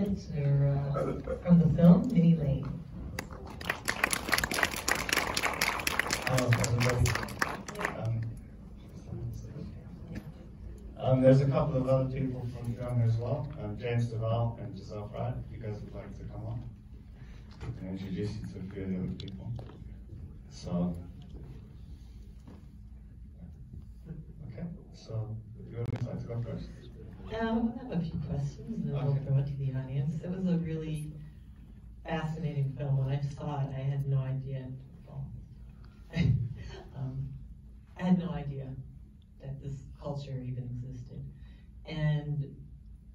uh, from the film, Minnie Lane. Um, um, there's a couple of other people from film as well, um, James Duval and Giselle Fried, if you guys would like to come on and introduce you to a few of the other people. So, okay, so you would like to go first? Um, I have a few questions and then I'll throw it to the audience. It was a really fascinating film. When I saw it, I had no idea. Um, I had no idea that this culture even existed. And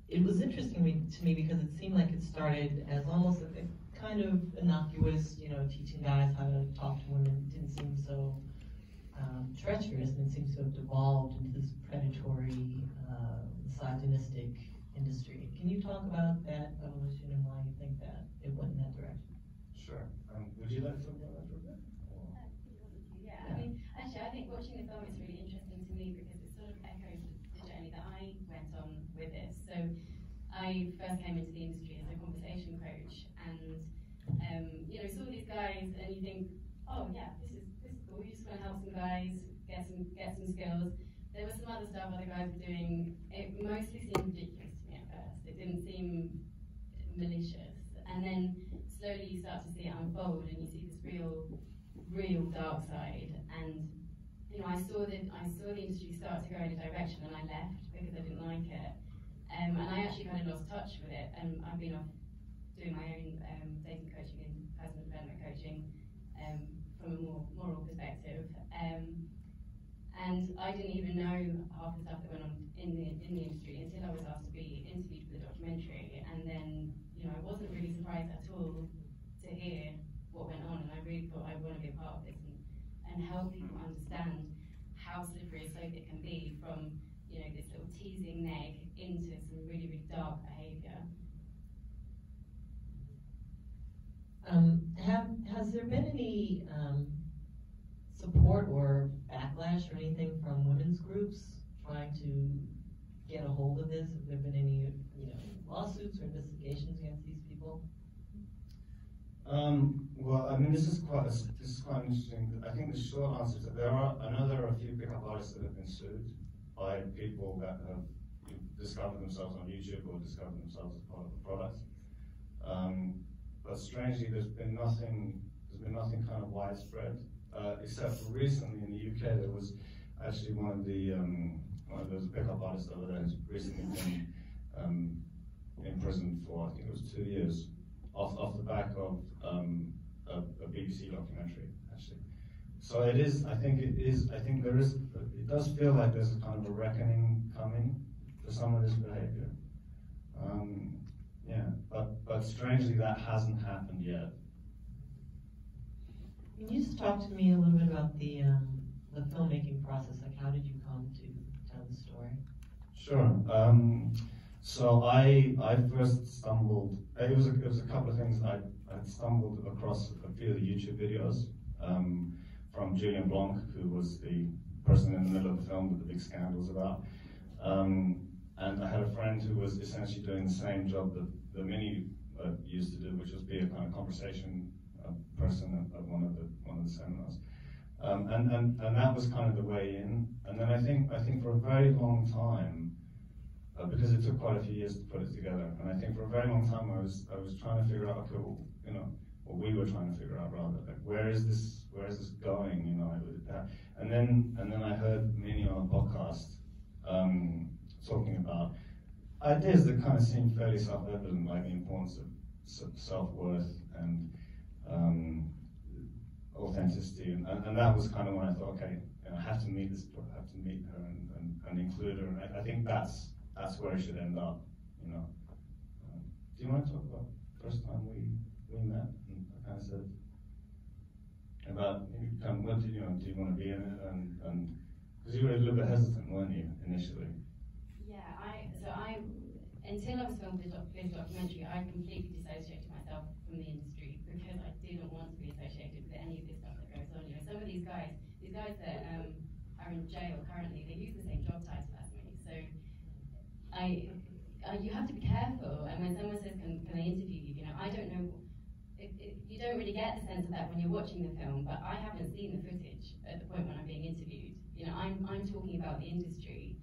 it was interesting to me because it seemed like it started as almost a, a kind of innocuous, you know, teaching guys how to talk to women. It didn't seem so um, treacherous and it seems to have devolved into this predatory, uh, misogynistic industry. Can you talk about that evolution and why you think that it went in that direction? Sure. Um, would you like to talk about that for a bit? Yeah, I mean, actually, I think watching the film is really interesting to me because it sort of echoes the journey that I went on with this. So, I first came into the industry as a conversation coach, and um, you know, saw these guys, and you think, oh yeah, this is this is cool. You just want to help some guys get some get some skills. There was some other stuff other guys were doing. It mostly seemed ridiculous to me at first. It didn't seem malicious, and then slowly you start to see it unfold, and you see this real real dark side and you know I saw the I saw the industry start to go in a direction and I left because I didn't like it um, and I actually kind of lost touch with it and I've been off doing my own um, dating coaching and personal development coaching um, from a more moral perspective um, and I didn't even know half the stuff that went on in the in the industry until I was asked to be interviewed for the documentary. And then you know I wasn't really surprised at all to hear what went on, and I really thought I want to be a part of this and, and help people understand how slippery a slope it can be from you know this little teasing neg into some really really dark behaviour. Um, have, has there been any, um, support or backlash or anything from women's groups trying to get a hold of this? Have there been any, you know, lawsuits or investigations against these people? Um, well, I mean, this is quite this is quite interesting. I think the short answer is that there are another a few pickup artists that have been sued by people that have discovered themselves on YouTube or discovered themselves as part of the product. Um, but strangely, there's been nothing. There's been nothing kind of widespread, uh, except recently in the UK. There was actually one of the um, one of those pickup artists over there has recently been um, in prison for I think it was two years off, off the back of um, a, a, BBC documentary, actually. So it is, I think it is, I think there is, it does feel like there's a kind of a reckoning coming for some of this behavior. Um, yeah, but, but strangely that hasn't happened yet. Can you just talk to me a little bit about the, um, the filmmaking process? Like, how did you come to tell the story? Sure. Um, so I I first stumbled. It was a, it was a couple of things. I I stumbled across a few the YouTube videos um, from Julien Blanc, who was the person in the middle of the film that the big scandals about. Um, and I had a friend who was essentially doing the same job that, that Minnie uh, used to do, which was be a kind of conversation person at, at, one of the one of the seminars. Um, and, and and that was kind of the way in. And then I think I think for a very long time uh, because it took quite a few years to put it together. And I think for a very long time I was I was trying to figure out, okay, well, you know, what we were trying to figure out rather, like where is this where is this going, you know? And then and then I heard Minnie on a podcast um, talking about ideas that kind of seemed fairly self-evident, like the importance of self-worth and um, authenticity, and, and, that was kind of when I thought, okay, you know, I have to meet this, I have to meet her and, and, and include her, and I, I think that's that's where it should end up, you know. Um, do you want to talk about the first time we, we met? And I kind of said about, of, what do you know, do you want to be in it? And, and, because you were a little bit hesitant, weren't you, initially? Yeah, I, so I, until I was this, doc, documentary, I completely dissociated myself from the industry because I didn't want to be associated with any of this stuff that goes on. You know, some of these guys, these guys that um, are in jail currently, they use the same job title as me. So I uh, you have to be careful. And when someone says, can, can I interview you? You know, I don't know. It, it, you don't really get the sense of that when you're watching the film, but I haven't seen the footage at the point when I'm being interviewed. You know, I'm, I'm talking about the industry.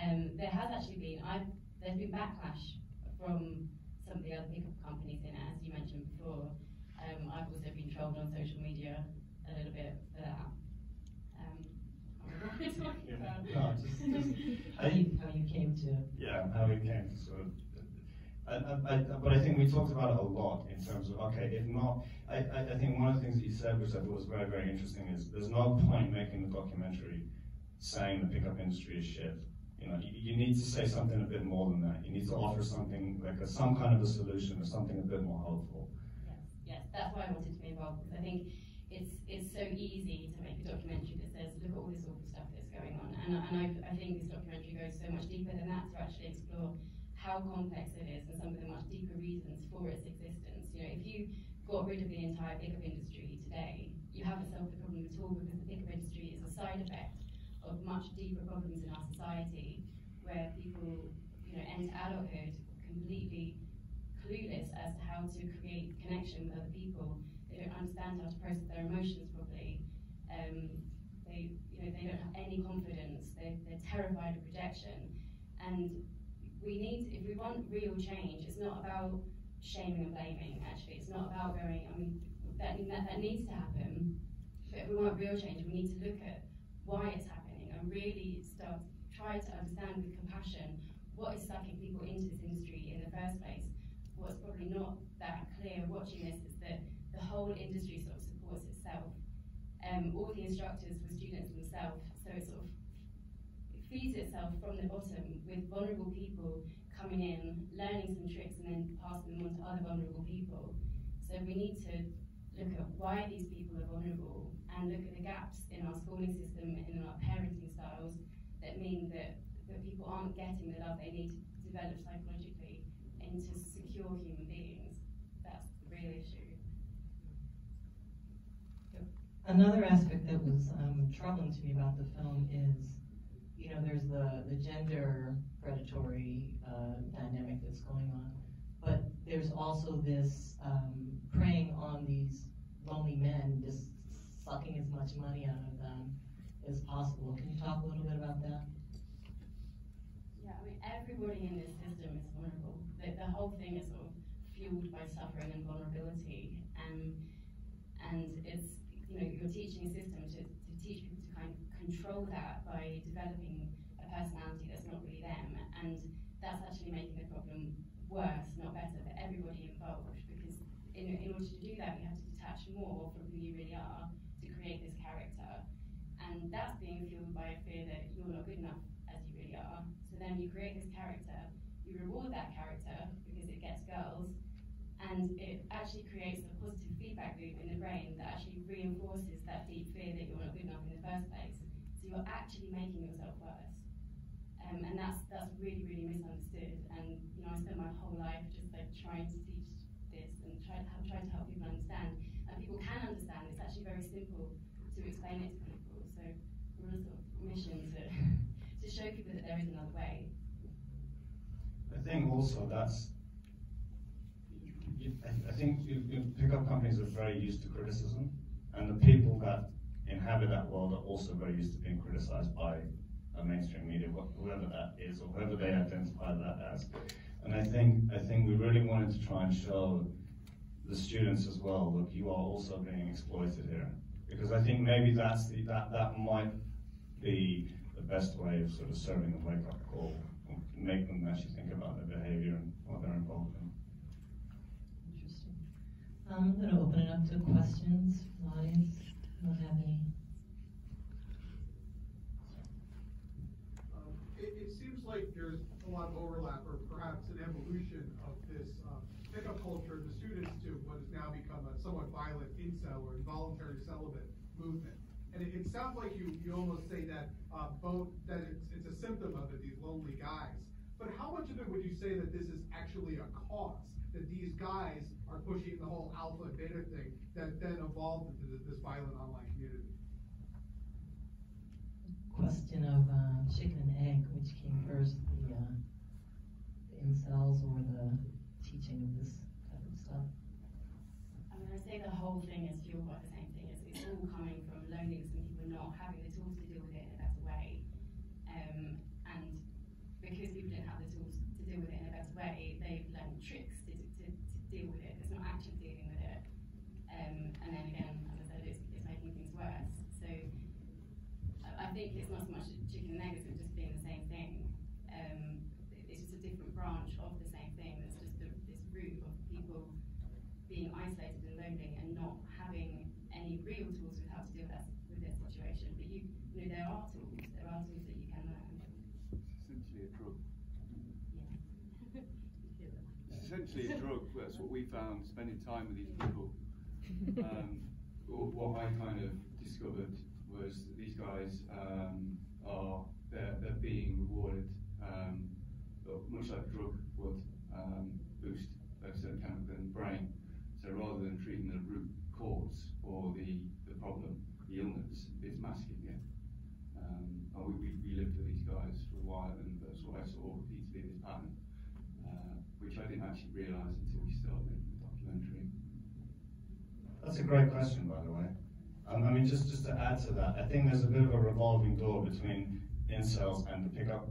Um, there has actually been, I've, there's been backlash from some of the other pickup companies in it, as you mentioned before. Um, I've also been trolled on social media a little bit for that. Um, I don't know what we're talking about. No, just, just, How you, how you came to, yeah, how we came to sort of. I, I, I, but I think we talked about it a lot in terms of okay, if not, I, I, I think one of the things that you said, which I thought was very very interesting, is there's no point making the documentary saying the pickup industry is shit. You know, you, you need to say something a bit more than that. You need to offer something like a, some kind of a solution or something a bit more hopeful. That's why I wanted to be involved because I think it's it's so easy to make a documentary that says, look at all this awful stuff that's going on, and, and I, I think this documentary goes so much deeper than that to actually explore how complex it is and some of the much deeper reasons for its existence. You know, if you got rid of the entire pickup industry today, you haven't solved the problem at all because the pickup industry is a side effect of much deeper problems in our society where people, you know, enter adulthood completely clueless as to how to create connection with other people. They don't understand how to process their emotions properly. Um, they, you know, they don't have any confidence. They're, they're terrified of rejection. And we need, if we want real change, it's not about shaming and blaming. Actually, it's not about going. I mean, that that, that needs to happen. But if we want real change, we need to look at why it's happening and really start try to understand with compassion what is sucking people into this industry in the first place. What's probably not that clear watching this is that the whole industry sort of supports itself. Um, all the instructors were students themselves, so it sort of feeds itself from the bottom with vulnerable people coming in, learning some tricks, and then passing them on to other vulnerable people. So we need to look at why these people are vulnerable and look at the gaps in our schooling system and in our parenting styles that mean that, that people aren't getting the love they need to develop psychologically into secure human beings. That's the real issue. another aspect that was um, troubling to me about the film is, you know, there's the, the gender predatory uh, dynamic that's going on, but there's also this um, preying on these lonely men, just sucking as much money out of them as possible. Can you talk a little bit about that? Yeah, I mean, everybody in this system is vulnerable. The, the whole thing is sort of fueled by suffering and vulnerability, and and it's you know you're teaching a system to, to teach people to kind of control that by developing a personality that's not really them, and that's actually making the problem worse, not better, for everybody involved. Because in, in order to do that, you have to detach more from who you really are to create this character, and that's being fueled by a fear that you're not good enough as you really are. So then you create this character, you reward that character because it gets girls, and it actually creates a positive feedback loop in the brain that actually reinforces that deep fear that you're not good enough in the first place. So you're actually making yourself worse. Um, and that's that's really, really misunderstood. And you know, I spent my whole life just like trying to teach this and try, trying to help people understand. And people can understand. It's actually very simple to explain it to people. So we're a sort of mission to to show people that there is another way. I think also that's. I think you, you pickup companies are very used to criticism, and the people that inhabit that world are also very used to being criticized by a mainstream media, whoever that is, or whoever they identify that as. And I think I think we really wanted to try and show the students as well. Look, you are also being exploited here, because I think maybe that's the, that that might be the best way of sort of serving a wake up call, make them actually think about their behavior and what they're involved in. Interesting. Um, I'm going to open it up to questions from the audience. Don't have any. Um, it, it seems like there's a lot of overlap or perhaps an evolution of this uh, pickup culture of the students to what has now become a somewhat violent incel or involuntary celibate movement. And it, it sounds like you, you almost say that uh, both that it's, it's a symptom of it, these lonely guys. But how much of it would you say that this is actually a cause? That these guys are pushing the whole alpha and beta thing that then evolved into this, this violent online community? Question of uh, chicken and egg, which came first, the, uh, the incels or the teaching of this type of stuff? I mean, I say the whole thing is fueled by the same thing. It's, it's all coming from loneliness and people not having the tools to deal with it in a better way. Um, and because people don't have the tools to deal with it in a better way, they've learned tricks to, to, to deal with it. It's not actually dealing with it. Um, and then again, as I said, it's, it's making things worse. So I, I it's not so much chicken and egg as it just being the same thing. Um, it's just a different branch of the same thing. It's just the, this root of people being isolated and lonely and not having any real tools with how to deal with, that, with their situation. But you, you know, there are tools. There are tools that you can learn. It's essentially a drug. Yeah. It's essentially a drug. That's what we found spending time with these people. Um, what I kind of discovered was that these guys um, are they're, they're being rewarded, um, much like drug would um, boost a certain chemical in the brain. So rather than treating the root cause or the, the problem, the illness, it's masking it. Um, and we, we, we lived with these guys for a while, and that's what I saw repeatedly this pattern, uh, which I didn't actually realise until we started making the documentary. That's a great question, by the way. Um, I mean, just, just to add to that, I think there's a bit of a revolving door between incels and the pickup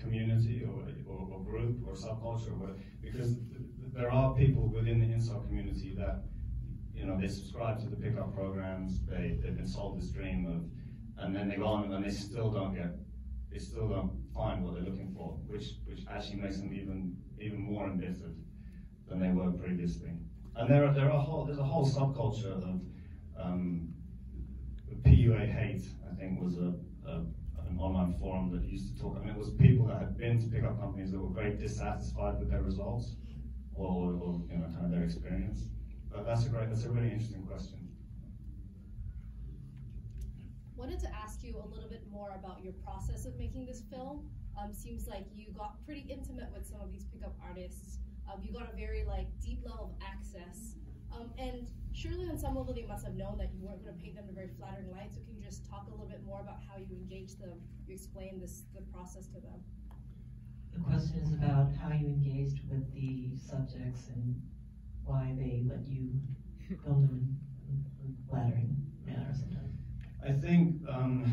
community or, or, or group or subculture, because th- th- there are people within the incel community that, you know, they subscribe to the pickup programs, they, they've been sold this dream of, and then they go on and they still don't get, they still don't find what they're looking for, which, which actually makes them even, even more embittered than they were previously. And there are, there are whole, there's a whole subculture of um, PUA hate, I think was a, a, an online forum that used to talk, I mean, it was people that had been to pickup companies that were very dissatisfied with their results or, or you know, kind of their experience. But that's a great, that's a really interesting question. Wanted to ask you a little bit more about your process of making this film. Um, seems like you got pretty intimate with some of these pickup artists. Um, you got a very like deep level of access. Um, and surely on some level they must have known that you weren't going to paint them in a very flattering light. So can you just talk a little bit more about how you engage them? You explain this the process to them. The question is about how you engaged with the subjects and why they let you film them in in flattering manner sometimes. I think um,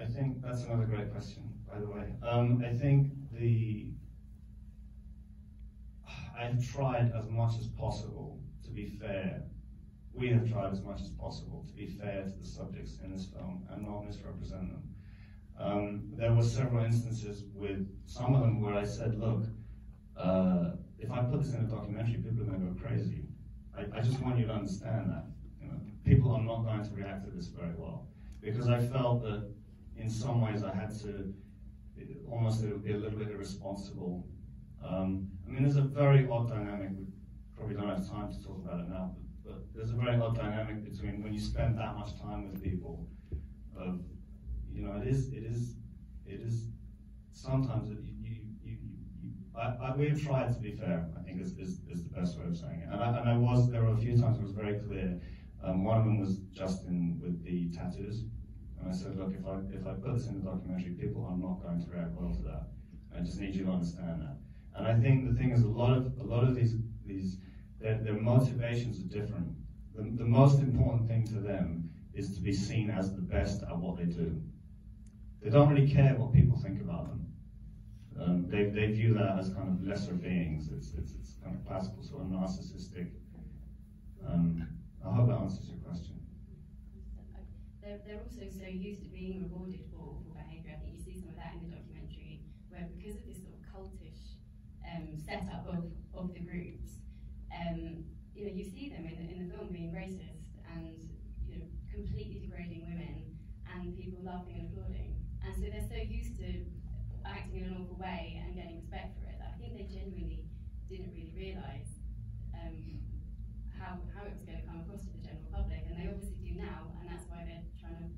I think that's another great question, by the way. Um, I think the I've tried as much as possible to be fair. We have tried as much as possible to be fair to the subjects in this film and not misrepresent them. Um, there were several instances with some of them where I said, look, uh, if I put this in a documentary, people are going to go crazy. I, I just want you to understand that. You know, people are not going to react to this very well because I felt that in some ways I had to almost be a little bit irresponsible. Um, I mean, there's a very odd dynamic. We probably don't have time to talk about it now, but, but there's a very odd dynamic between when you spend that much time with people. Of you know, it is it is it is sometimes that you you, you, you I, I, we've tried to be fair. I think is, is, is the best way of saying it. And I, and I was there were a few times it was very clear. Um, one of them was Justin with the tattoos. And I said, look, if I if I put this in the documentary, people are not going to react well to that. I just need you to understand that. And I think the thing is, a lot of a lot of these these their, their motivations are different. The, the most important thing to them is to be seen as the best at what they do. They don't really care what people think about them. Um, they, they view that as kind of lesser beings. It's, it's, it's kind of classical sort of narcissistic. Um, I hope that answers your question. They're, they're also so used to being rewarded for awful behaviour. I think you see some of that in the documentary, where because of this sort of cultish um, setup of, of the groups, um, you know, you see them in the, in the film being racist and you know completely degrading women and people laughing and applauding. And so they're so used to acting in an awful way and getting respect for it that I think they genuinely didn't really realise um, how, how it was going to come across to the general public, and they obviously do now, and that's why they're trying to,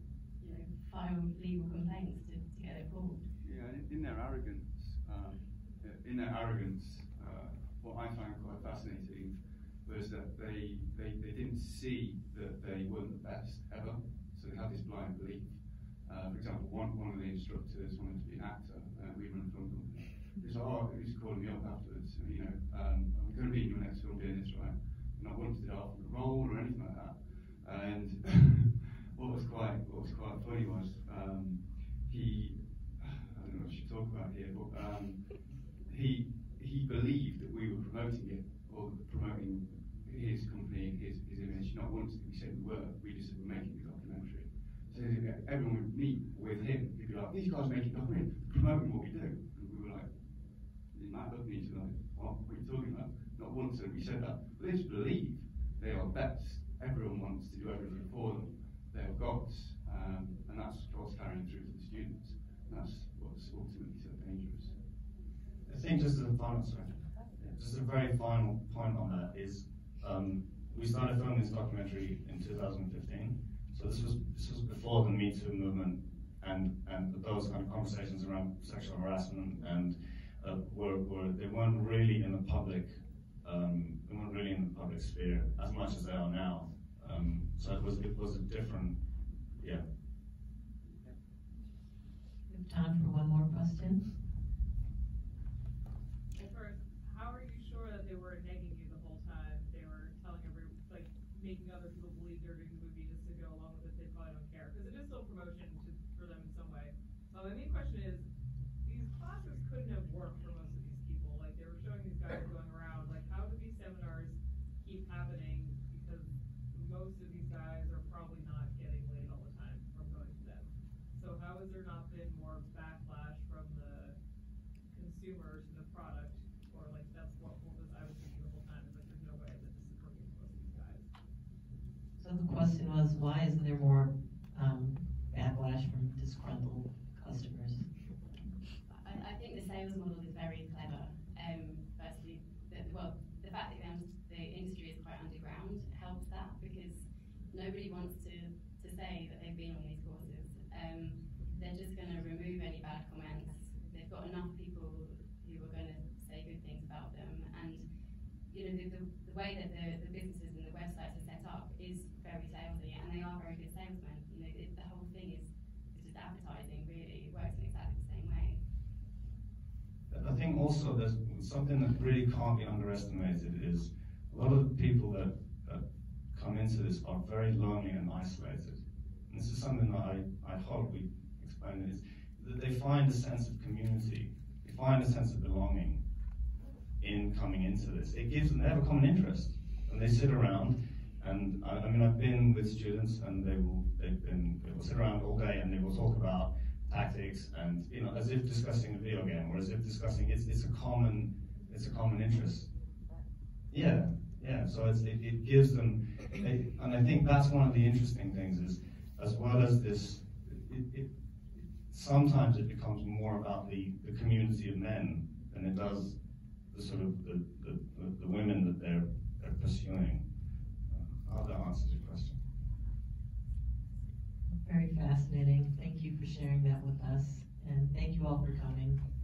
you know, file legal complaints to, to get it pulled. Yeah, in, in their arrogance, um, in their arrogance, uh, what I find quite fascinating was that they, see that they weren't the best ever, so they had this blind belief. Uh, for example, one, one of the instructors wanted to be an actor, uh, we run a film company, He like, oh, calling me up afterwards, you know, um, I'm going to be in your next film doing this, right? And I wanted to offer the role or anything like that. And what was quite, what was quite funny was, um, he, I don't know what I should talk about here, but um, he he believed that we were promoting it or promoting Not once did we said we were. We just said we're making a documentary. So everyone would meet with him. He'd be like, "These guys making a documentary, promoting what we do." And we were like, "In that look at each other, what, are you talking about?" Not once did we said that. But they just believe they are best. Everyone wants to do everything for them. They are gods, um, and that's what's carrying through to the students. And that's what's ultimately so dangerous. I think just as a final, sorry, just a very final point on that is um, we started filming this documentary in 2015. So this was this was before the Me Too movement and and those kind of conversations around sexual harassment and uh, were, were they weren't really in the public um, they weren't really in the public sphere as much as they are now. Um, so it was it was a different yeah. We have time for one more question. As far how are you sure that they weren't negging you the whole time? They were telling every, like, making other people believe they're doing the movie just to go along with it, they probably don't care, because it is still promotion to, for them in some way. Uh, my main question is, these classes couldn't have worked for most of these people, like, they were showing these guys going around, like, how do these seminars keep happening? Because most of these guys are probably not getting laid all the time from going to them. So how has there not been more backlash from the consumers and the product, or like that's what, what was I was thinking the whole time, is like there's no way that this is working for most of these guys. So the question was, why isn't there more um, backlash from disgruntled customers? I, I think the sales model is very clever. Um, firstly, the, well, the fact that the, the industry is quite underground helps that because nobody wants to, to say that they've been on these courses. Um, they're just going to remove any bad comments. They've got enough people who are going to say good things about them, and you know the, the, the way that the, the businesses and the websites are set up is very salesy, and they are very good salesmen. You know, it, the whole thing is, is just advertising. Really, works in exactly the same way. I think also there's something that really can't be underestimated is a lot of people that, that come into this are very lonely and isolated. And this is something that I, I hope we explain is that they find a sense of community, they find a sense of belonging in coming into this. It gives them, they have a common interest and they sit around and I, I mean I've been with students and they will they've been they will sit around all day and they will talk and you know as if discussing a video game or as if discussing it's it's a common it's a common interest. Yeah, yeah. So it's, it, it gives them, it, and I think that's one of the interesting things is as well as this, it, it, sometimes it becomes more about the, the community of men than it does the sort of the, the, the, the women that they're, they're pursuing. Uh, I answers. Very fascinating. Thank you for sharing that with us, and thank you all for coming.